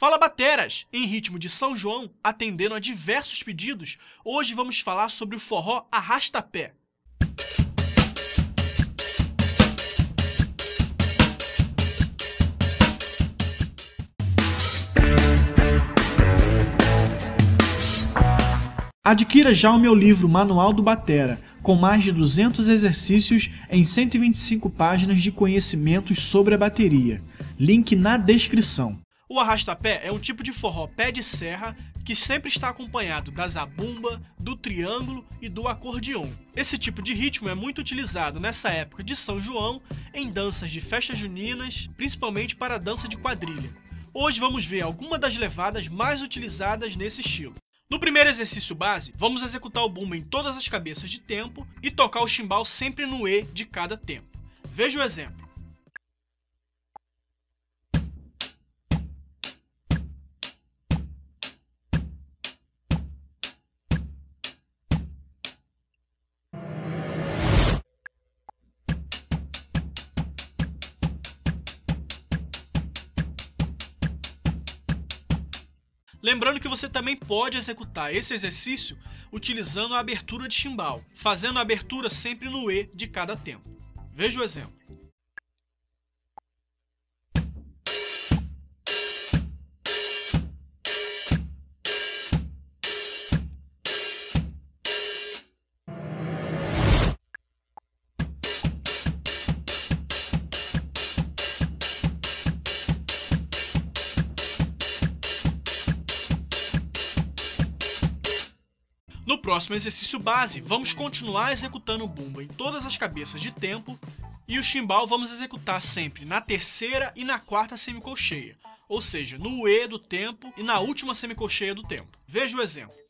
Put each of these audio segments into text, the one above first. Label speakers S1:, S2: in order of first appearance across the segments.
S1: Fala bateras! Em ritmo de São João, atendendo a diversos pedidos, hoje vamos falar sobre o forró arrasta-pé. Adquira já o meu livro Manual do Batera, com mais de 200 exercícios em 125 páginas de conhecimentos sobre a bateria. Link na descrição. O arrastapé é um tipo de forró pé de serra que sempre está acompanhado da zabumba, do triângulo e do acordeon. Esse tipo de ritmo é muito utilizado nessa época de São João em danças de festas juninas, principalmente para a dança de quadrilha. Hoje vamos ver algumas das levadas mais utilizadas nesse estilo. No primeiro exercício base, vamos executar o bumbo em todas as cabeças de tempo e tocar o chimbal sempre no E de cada tempo. Veja o exemplo. Lembrando que você também pode executar esse exercício utilizando a abertura de chimbal, fazendo a abertura sempre no E de cada tempo. Veja o exemplo. Próximo exercício base, vamos continuar executando o bumbo em todas as cabeças de tempo e o chimbal vamos executar sempre na terceira e na quarta semicolcheia, ou seja, no E do tempo e na última semicolcheia do tempo. Veja o exemplo.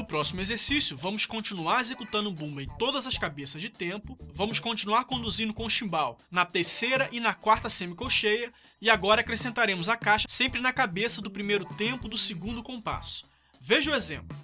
S1: No próximo exercício, vamos continuar executando o bumbo em todas as cabeças de tempo, vamos continuar conduzindo com o chimbal na terceira e na quarta semicolcheia, e agora acrescentaremos a caixa sempre na cabeça do primeiro tempo do segundo compasso. Veja o exemplo.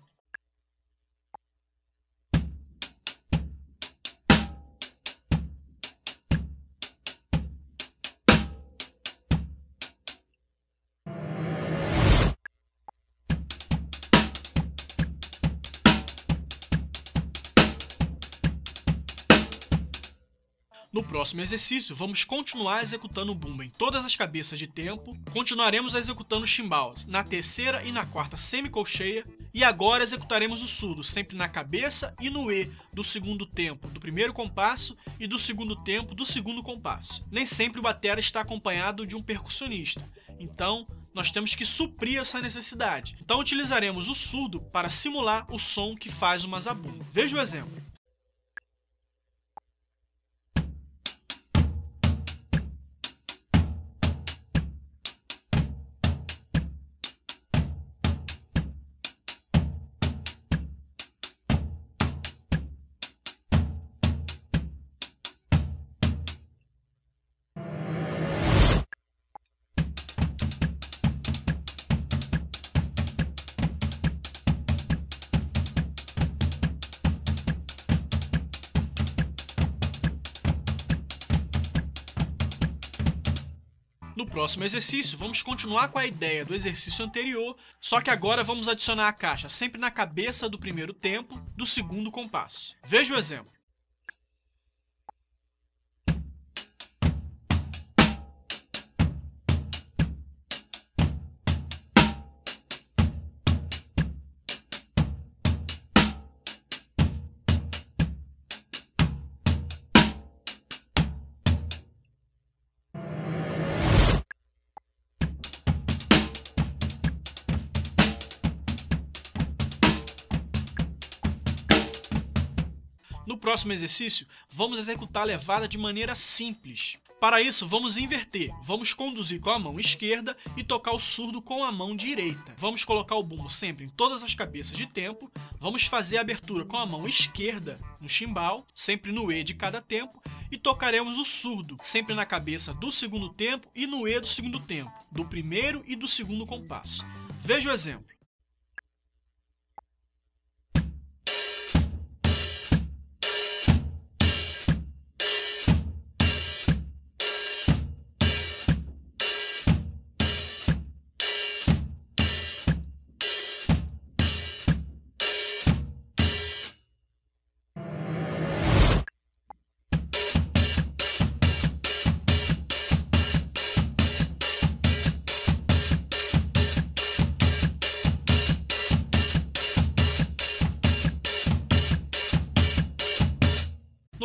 S1: No próximo exercício, vamos continuar executando o bumbo em todas as cabeças de tempo, continuaremos executando chimbals na terceira e na quarta semicolcheia, e agora executaremos o surdo sempre na cabeça e no E do segundo tempo do primeiro compasso e do segundo tempo do segundo compasso. Nem sempre o batera está acompanhado de um percussionista, então nós temos que suprir essa necessidade. Então utilizaremos o surdo para simular o som que faz uma zabumba. Veja o exemplo. No próximo exercício, vamos continuar com a ideia do exercício anterior, só que agora vamos adicionar a caixa sempre na cabeça do primeiro tempo do segundo compasso. Veja o exemplo. No próximo exercício, vamos executar a levada de maneira simples. Para isso, vamos inverter. Vamos conduzir com a mão esquerda e tocar o surdo com a mão direita. Vamos colocar o bumbo sempre em todas as cabeças de tempo. Vamos fazer a abertura com a mão esquerda no chimbal, sempre no E de cada tempo, e tocaremos o surdo, sempre na cabeça do segundo tempo e no E do segundo tempo, do primeiro e do segundo compasso. Veja o exemplo.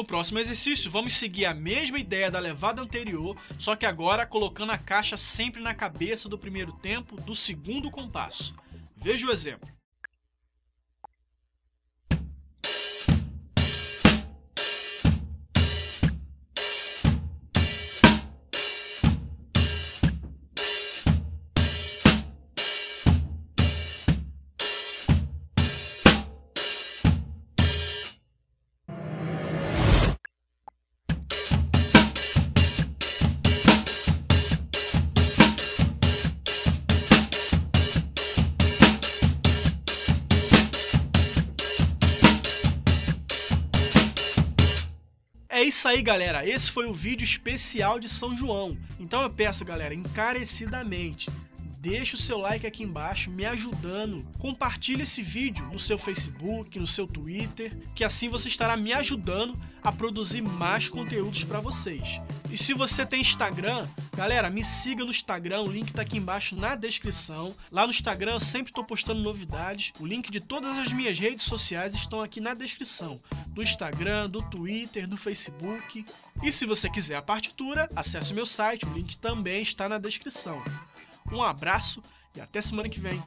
S1: No próximo exercício, vamos seguir a mesma ideia da levada anterior, só que agora colocando a caixa sempre na cabeça do primeiro tempo do segundo compasso. Veja o exemplo. É isso aí, galera. Esse foi o vídeo especial de São João. Então eu peço, galera, encarecidamente, deixa o seu like aqui embaixo, me ajudando. Compartilhe esse vídeo no seu Facebook, no seu Twitter, que assim você estará me ajudando a produzir mais conteúdos para vocês. E se você tem Instagram, galera, me siga no Instagram, o link tá aqui embaixo na descrição. Lá no Instagram eu sempre estou postando novidades. O link de todas as minhas redes sociais estão aqui na descrição. Do Instagram, do Twitter, do Facebook. E se você quiser a partitura, acesse o meu site, o link também está na descrição. Um abraço e até semana que vem.